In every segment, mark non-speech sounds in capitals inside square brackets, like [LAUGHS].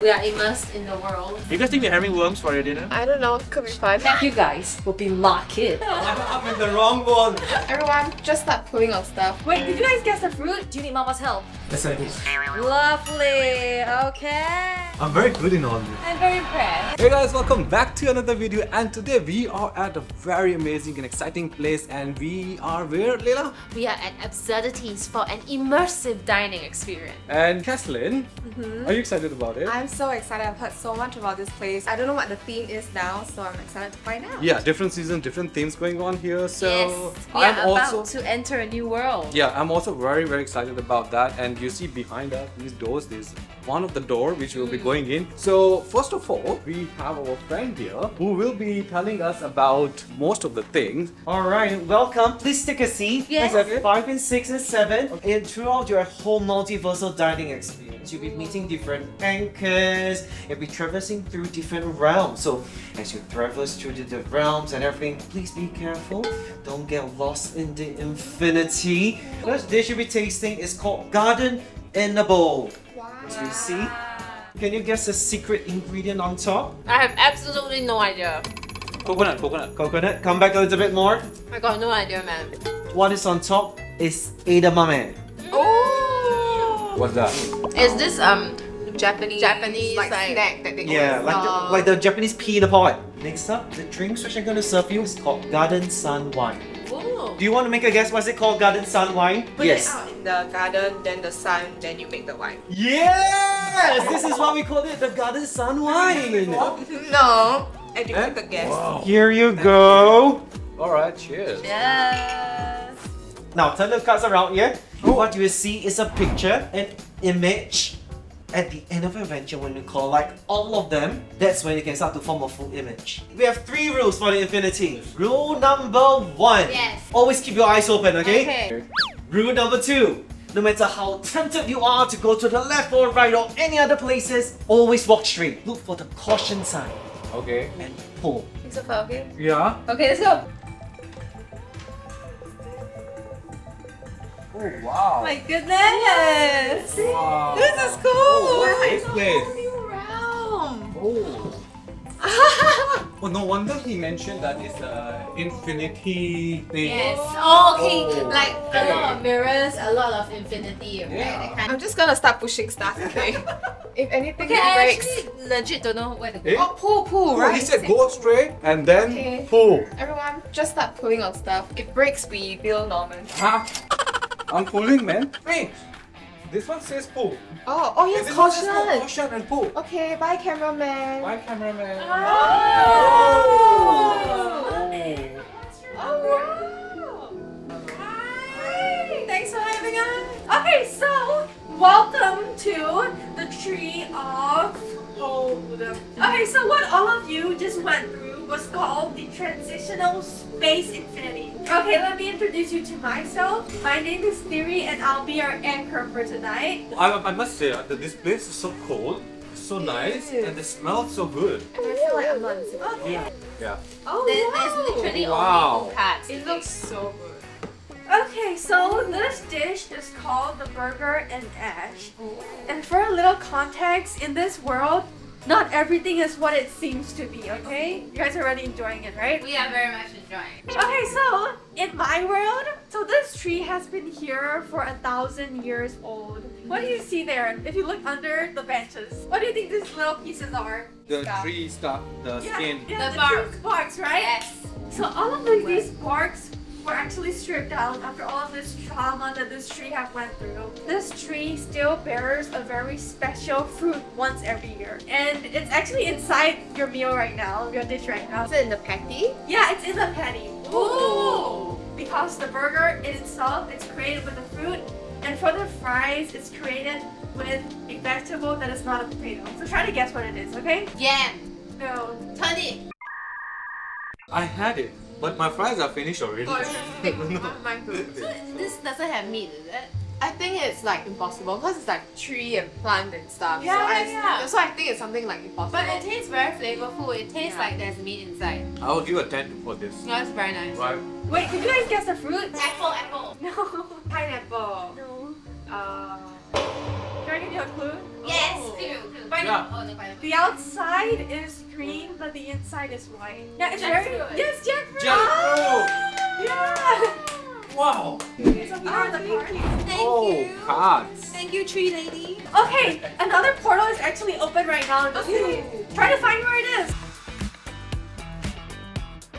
We are immersed in the world. You guys think we're having worms for your dinner? I don't know, could be fun. You guys will be lucky. [LAUGHS] I'm, I'm in the wrong one. Everyone, just start pulling out stuff. Wait, did you guys guess the fruit? Do you need mama's help? Yes, I did. Lovely. Okay. I'm very good in all this. I'm very impressed. Hey guys, welcome back to another video and today we are at a very amazing and exciting place and we are where, Leila? We are at Absurdities for an immersive dining experience. And Kathleen, mm-hmm. are you excited about it? I'm so excited. I've heard so much about this place. I don't know what the theme is now, so I'm excited to find out. yeah, different seasons, different themes going on here. So yes, we I'm are about also to enter a new world. yeah, I'm also very very excited about that. And you see behind us these doors, there's one of the door which we'll be hmm. going in. So first of all, we have our friend here who will be telling us about most of the things. Alright, welcome. Please take a seat. Yes. Okay. Five and six and seven. And throughout your whole multiversal dining experience, you'll be meeting different anchors. You'll be traversing through different realms. So as you traverse through the, the realms and everything, please be careful. Don't get lost in the infinity. First dish you'll be tasting is called Garden in a Bowl. Wow. As you see, can you guess the secret ingredient on top? I have absolutely no idea. Coconut, coconut. Coconut. Come back a little bit more. I got no idea, man. What is on top is edamame. Oh! What's that? Is this um Japanese, Japanese, like, like- snack that they Yeah, like the, like the Japanese pea in a pot. Next up, the drinks which I'm gonna serve you is called Garden Sun Wine. Ooh. Do you want to make a guess what's it called Garden Sun Wine? Put yes. It out in the garden, then the sun, then you make the wine. Yes! This is why we call it the Garden Sun Wine. [LAUGHS] No, educate the guest. Here you go. Alright, cheers. Yes. Now turn the cards around here. Oh. What you will see is a picture, an image. At the end of adventure, when you collect all of them, that's when you can start to form a full image. We have three rules for the infinity. Rule number one. Yes. Always keep your eyes open, okay? Okay. Rule number two. No matter how tempted you are to go to the left or right or any other places, always walk straight. Look for the caution sign Okay. and pull. It's okay. Yeah. Okay, let's go. Oh wow. My goodness. wow. This is cool. Oh, what's this place? New realm. Oh. [LAUGHS] Oh, no wonder he mentioned that it's a infinity thing. Yes. Oh, okay. Oh, like a okay. lot of mirrors, a lot of infinity, right? Yeah. That kind I'm just gonna start pushing stuff, [LAUGHS] okay? if anything Okay, I breaks. actually legit don't know where to go. Eh? Oh, pull, pull, Oh, right? he said go straight and then Okay. pull. Everyone, just start pulling out stuff. If it breaks, we bill Norman. Huh? I'm pulling, man. Wait. This one says pull. Oh, oh yes, This one caution. caution and pull. Okay, bye cameraman. Bye, cameraman. Oh. Oh. oh. oh, wow. Hi. Thanks for having us. Okay, so welcome to the tree of hold. Okay, so what all of you just went through was called the transitional space infinity. Okay, let me introduce you to myself. My name is Theory, and I'll be our anchor for tonight. I, I must say uh, that this place is so cold, so nice, and the smell so good. And I feel like I'm not invisible. Okay. Yeah. Oh, There- There's literally Wow. only two parts. It looks so good. Okay, so this dish is called the burger and ash. And for a little context, in this world, not everything is what it seems to be, okay? You guys are already enjoying it, right? We are very much enjoying. it. Okay, so in my world, so this tree has been here for a thousand years old. What do you see there? If you look under the benches, what do you think these little pieces are? The Stuff. tree stuff, the skin. yeah, The the, bark. tree barks, right? Yes. So all of these, these barks were actually stripped out after all of this trauma that this tree have went through. This tree still bears a very special fruit once every year. And it's actually inside your meal right now, your dish right now. Is it in the patty? Yeah, it's in the patty. Ooh. Because the burger in itself is created with the fruit, and for the fries, it's created with a vegetable that is not a potato. So try to guess what it is, okay? Yam. No. Turnip. I had it, but my fries are finished already. Mine [LAUGHS] too. [LAUGHS] [LAUGHS] So this doesn't have meat, is it? I think it's like impossible because it's like tree and plant and stuff. Yeah, so I, yeah, yeah. So I think it's something like impossible. But it tastes very flavorful. It tastes Yeah. like there's meat inside. I will give a 10 for this. No, it's very nice. Right? Wait, did you guys guess the fruit? Apple, apple. No. pineapple. No. Uh, Can I give you a clue? Yes. Oh. Clue, clue. Yeah. Oh, the outside is green, but the inside is white. Yeah, it's very. Jackfruit. Yes, jackfruit. Jackfruit. Oh, yeah. Wow. So here are the cards. Thank oh, you. cards. Thank you, tree lady. Okay, another portal is actually open right now. Just try to find where it is.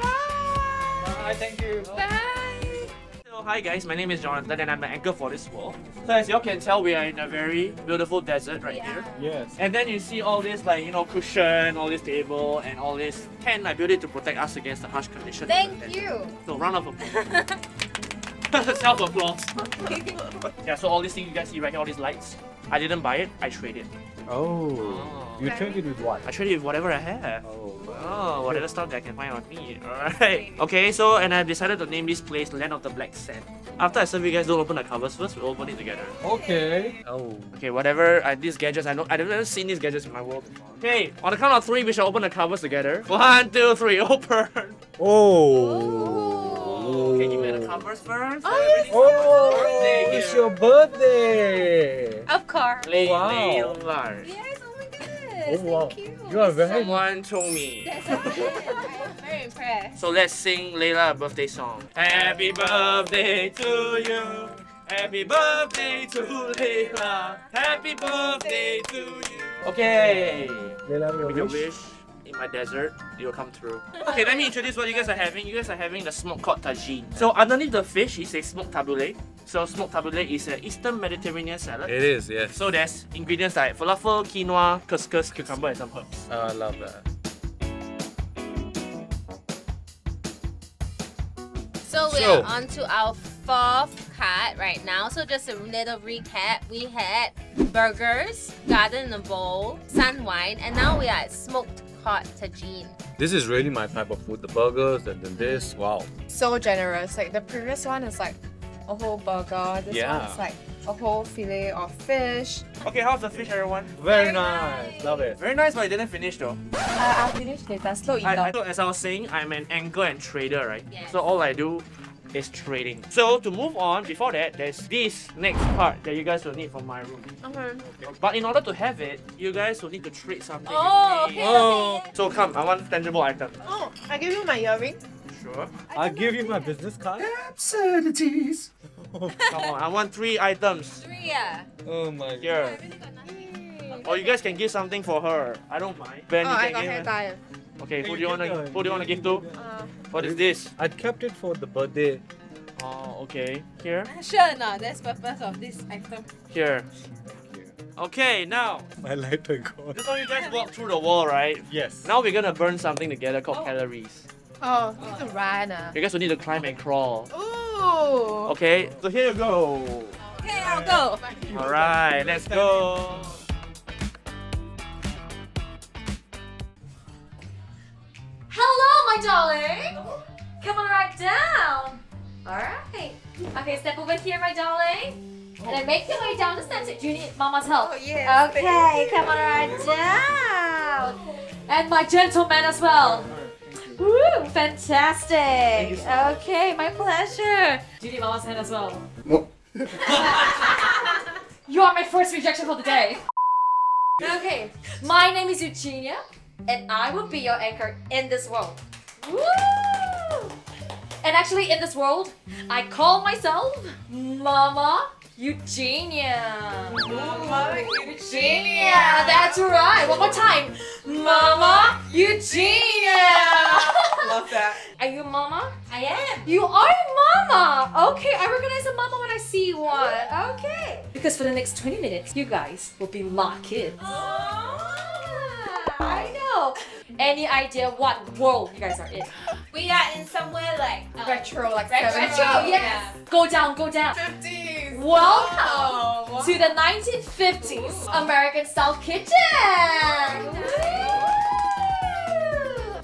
Bye. Bye, thank you. Bye. Hello, hi guys, my name is Jonathan and I'm the anchor for this wall. So as you all can tell, we are in a very beautiful desert right here. Yes. And then you see all this like, you know, cushion, all this table and all this tent. I built it to protect us against the harsh conditions. Thank you. So round of applause. [LAUGHS] Self applause. yeah, so all these things you guys see right here, all these lights. I didn't buy it, I traded. Oh. oh. You traded with what? I traded with whatever I have. Oh. Oh, whatever stuff that I can find on me. Alright. Okay, so and I decided to name this place Land of the Black Sand. After I serve you guys, don't open the covers first, we'll open it together. Okay. Oh. Okay, whatever I, these gadgets, I know I've never seen these gadgets in my world before. Okay, on the count of three, we shall open the covers together. One, two, three, [LAUGHS] open! Oh. Okay, give me the covers first. Oh, oh Birthday it's your birthday. Of course. Lay, Wow. lay large. Yes, oh my goodness. Wow. Thank you. You are very Someone told me. That's so. I'm very impressed. So let's sing Layla a birthday song. Happy birthday to you. Happy birthday to Layla. Happy birthday to you. Okay. Leila, your Make a wish. wish in my desert, it will come true. Okay, let me introduce what you guys are having. You guys are having the smoked cod tagine. So underneath the fish is a smoked tabbouleh. So smoked tabbouleh is an Eastern Mediterranean salad. It is, yes. So there's ingredients like falafel, quinoa, couscous, cucumber, and some herbs. I love that. So we So- are on to our fourth card right now. So just a little recap. We had burgers, garden in a bowl, sun wine, and now we are at smoked cod tagine. This is really my type of food. The burgers and then this. Wow. So generous. Like the previous one is like a whole burger. This Yeah. one is like a whole fillet of fish. Okay, how's the fish, everyone? Very nice. Love it. Very nice, but I didn't finish though. Uh, I'll finish later. Slow eater. I, I, so as I was saying, I'm an anchor and trader, right? Yes. So all I do is trading. So to move on, before that, there's this next part that you guys will need from my room. Okay. But in order to have it, you guys will need to trade something. Oh, okay, Oh. okay. So come, I want tangible item. Oh, I give you my earring. Sure. I'll give you my business card. Absurdities. [LAUGHS] Come on, I want three items. Three, yeah. Oh my god. Here. really got nothing. Or you guys can give something for her. I don't mind. Ben, Oh, you I can got hair her. tie. Okay, who do you You wanna who do you wanna give to? Uh, What is this? I kept it for the birthday. Oh, okay. Here. Sure or not? That's purpose of this item. Here. Okay, now. My lighter gone. This is how you guys walk through the wall, right? Yes. Now we're gonna burn something together called calories. Oh, need to run. Uh. You guys will need to climb and crawl. Ooh. Okay, so here you go. Okay, I'll go. Alright, let's go. Hello, my darling. Come on right down. All right. Okay, step over here, my darling. And then make your way down the steps. Do you need Mama's help? Oh, yes. Okay, come on right down. And my gentleman as well. Woo, fantastic. Okay, my pleasure. Do you need Mama's hand as well? [LAUGHS] you are my first rejection for the day. Okay, my name is Eugenia, and I will be your anchor in this world. Woo! And actually, in this world, I call myself Mama Eugenia. Mama Eugenia. That's right. One more time. Mama Eugenia. Love that. Are you Mama? I am. You are Mama. Okay, I recognize a Mama when I see one. Okay. Because for the next 20 minutes, you guys will be my kids. I know. Any idea what world you guys are in? We are in somewhere like uh, Retro, like Retro, 70s. yes. Go down, go down. 50s. Welcome Oh, to the 1950s American style kitchen.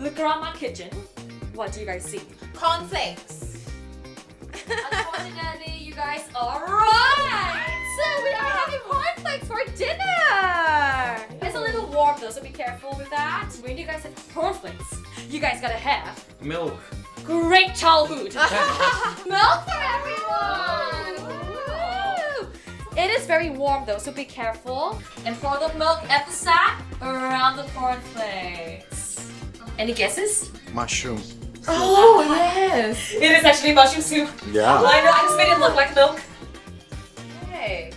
Look around my kitchen. What do you guys see? cornflakes. Unfortunately, you guys are right. So we are having cornflakes for dinner. It's a little warm though, so be careful with that. When you guys have cornflakes, you guys gotta have Milk. great childhood. Milk [LAUGHS] for everyone. Woo! It is very warm though, so be careful. And pour the milk at the side around the cornflakes. Any guesses? Mushroom. Oh yes! It is actually mushroom soup. Yeah. I know, I just made it look like milk. Hey.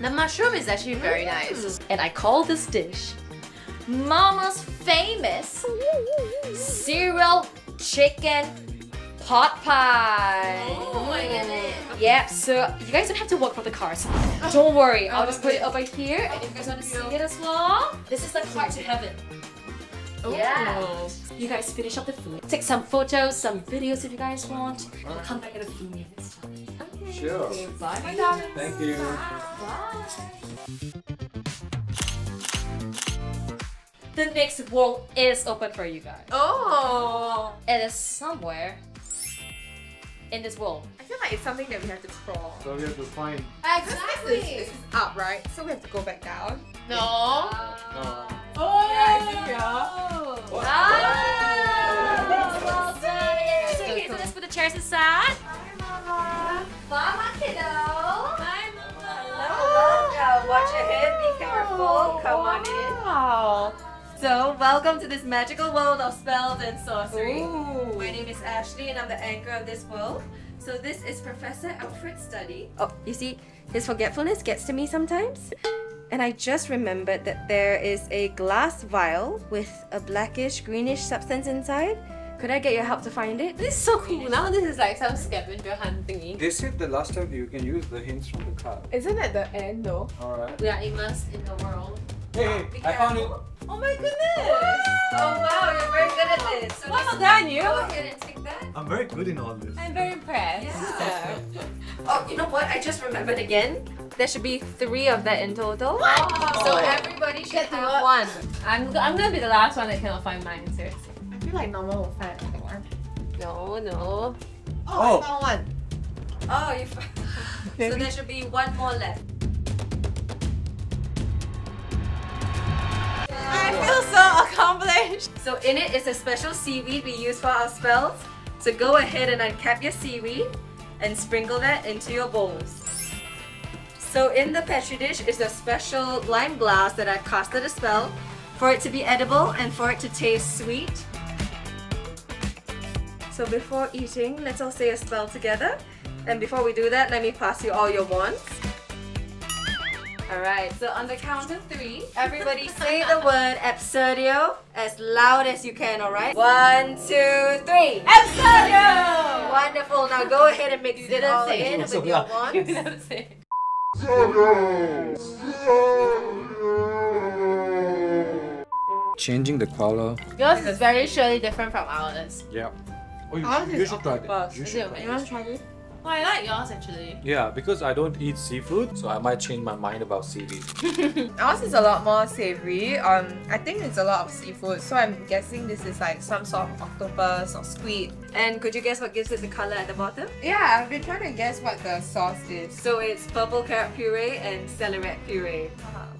The mushroom is actually very mm. nice. And I call this dish Mama's famous cereal chicken pot pie. Oh my goodness. Yeah, so you guys don't have to work for the cards. Don't worry, I'll just put it over here and if you guys want to see it as well, this is the card to heaven. Oh. Yeah. You guys finish up the food. Take some photos, some videos if you guys want. We'll come back in a few minutes. Sure. Bye, my darlings. Thank you. Bye. The next world is open for you guys. Oh. It is somewhere in this world. I feel like it's something that we have to crawl. So we have to find. This is, this is up, right? So we have to go back down. No. Uh, Yeah, Ah! Well done. So, okay, so let's put the chairs aside. Mama kiddo. Hi, Mama. Watch your head. Be careful. Come on in. Wow. So, welcome to this magical world of spells and sorcery. Ooh. My is Ashley and I'm the anchor of this world. So this is Professor Alfred's study. Oh, you see, his forgetfulness gets to me sometimes. And I just remembered that there is a glass vial with a blackish greenish substance inside. Could I get your help to find it? This is so cool. Now this is like some scavenger hunt thingy. they said the last time you can use the hints from the card. Isn't it the end though? Alright. We are immersed in the world. Hey, hey, I found it. Oh my goodness! Oh wow, you're very good at this. So Well done, you. Go ahead and take that. I'm very good in all this. I'm very impressed. Yeah. [LAUGHS] Oh, you know what? I just remembered again. There should be three of that in total. Oh. So everybody should Get have one. I'm, I'm gonna be the last one that cannot find mine, seriously. I feel like normal will find another one. No, no. Oh. I oh. found one. Oh, you. [LAUGHS] so there should be one more left. I feel so accomplished. So in it is a special seaweed we use for our spells. So go ahead and uncap your seaweed and sprinkle that into your bowls. So in the petri dish is a special lime glass that I've casted a spell for it to be edible and for it to taste sweet. So before eating, let's all say a spell together. And before we do that, let me pass you all your wands. Alright, so on the count of three, everybody say the [LAUGHS] word Absurdio as loud as you can, alright? One, two, three! Absurdio! Wonderful, now go ahead and mix it all say in with your [LAUGHS] wands. Changing the color. Yours is very surely different from ours. Yeah. Oh, you, Ours you is should try that. octopus. You should it try okay? You want to try this? Oh, I like yours actually. Yeah, because I don't eat seafood, so I might change my mind about seaweed. [LAUGHS] Ours is a lot more savory. Um, I think it's a lot of seafood, so I'm guessing this is like some sort of octopus or squid. And could you guess what gives it the color at the bottom? Yeah, I've been trying to guess what the sauce is. So it's purple carrot puree and celeriac puree.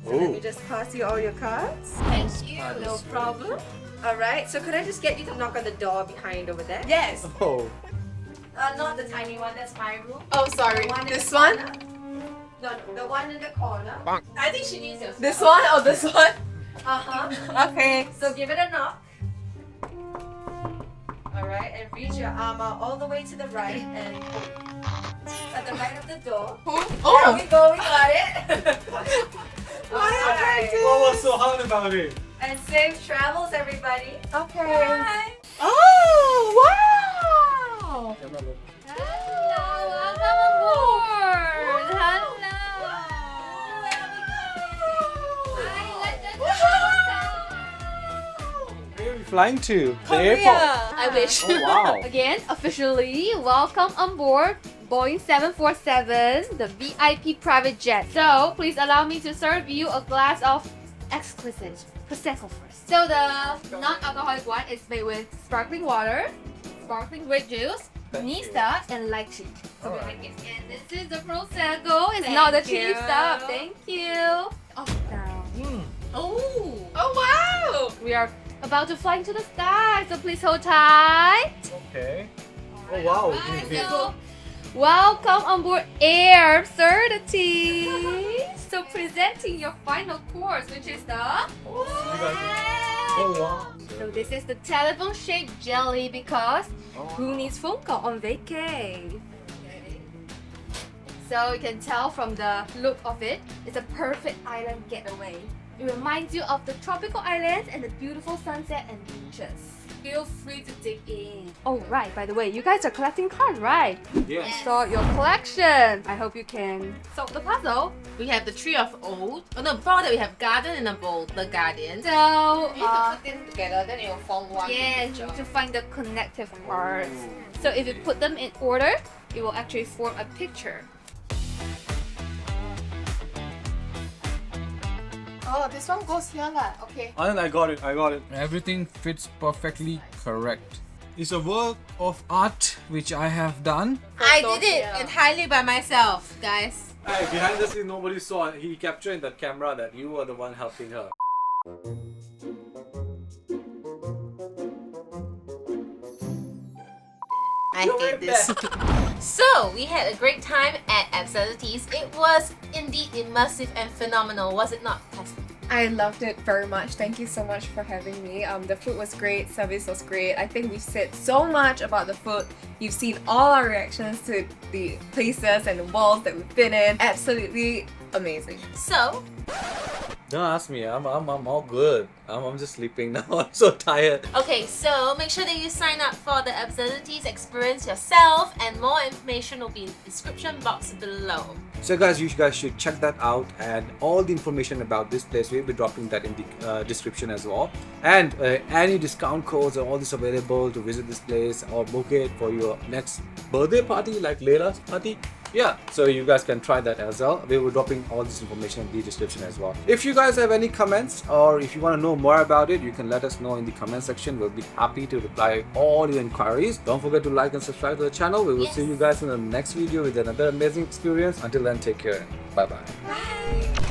So let me just pass you all your cards. Thank you. No problem. Alright, so could I just get you to knock on the door behind over there? Yes. Oh. Uh, not the tiny one, that's my room. Oh, sorry. The one This the one? No, no, the one in the corner. I think she needs your This one or this one? Uh-huh. Okay. So give it a knock. Alright, and reach your arm out all the way to the right and at the right of the door. There Oh. we go, we got it. [LAUGHS] Alright. What was so hard about it? And safe travels, everybody. Okay. Bye. Oh, wow. Hello, welcome aboard. Hello. Where are we flying to? The Korea. airport. I wish. Oh, wow. [LAUGHS] Again, officially, welcome on board Boeing 747, the VIP private jet. So, please allow me to serve you a glass of exquisite Prosecco first. So, the non-alcoholic one is made with sparkling water, sparkling grape juice, Nista, and lychee. So, we're making it. And this is the Prosecco. It's not the Thank cheap stuff. Thank you. Oh, now. Oh. Oh, wow. We are about to fly into the sky, so please hold tight. Okay. Oh wow. Alright, so Welcome on board Air Absurdity. [LAUGHS] so presenting your final course, which is the Oh Oh, wow. so this is the telephone shaped jelly because oh. who needs phone call on vacay? So you can tell from the look of it, it's a perfect island getaway. It reminds you of the tropical islands and the beautiful sunset and beaches. Feel free to dig in. Oh right, by the way, you guys are collecting cards, right? Yes. Sort your collection. I hope you can solve the puzzle. We have the tree of old. Oh no, before that we have garden and a bowl, the guardian. So, You uh, have to put them together, then you'll form one. yeah, you picture. need to find the connective parts. So if you put them in order, it will actually form a picture. Oh, this one goes here lah. Okay. Anand, I got it. I got it. Everything fits perfectly correct. It's a work of art which I have done. I did it yeah. entirely by myself, guys. Hey, behind the scene, nobody saw. He captured in the camera that you were the one helping her. I hate this. [LAUGHS] so, we had a great time at Absurdities. It was indeed immersive and phenomenal, was it not, Tess? I loved it very much. Thank you so much for having me. Um, the food was great, service was great. I think we've said so much about the food. You've seen all our reactions to the places and the walls that we've been in. Absolutely amazing. So, Don't ask me. I'm, I'm, I'm all good. I'm, I'm just sleeping [LAUGHS] now. I'm so tired. okay, so make sure that you sign up for the Absurdities experience yourself, and more information will be in the description box below. So guys, you guys should check that out and all the information about this place, we'll be dropping that in the uh, description as well. And uh, any discount codes are all this available to visit this place or book it for your next birthday party like Layla's party. Yeah, so you guys can try that as well. We will dropping all this information in the description as well. If you guys have any comments or if you want to know more about it, you can let us know in the comment section. We'll be happy to reply all your inquiries. Don't forget to like and subscribe to the channel. We will see you guys in the next video with another amazing experience. Until then, take care. Bye bye. Bye!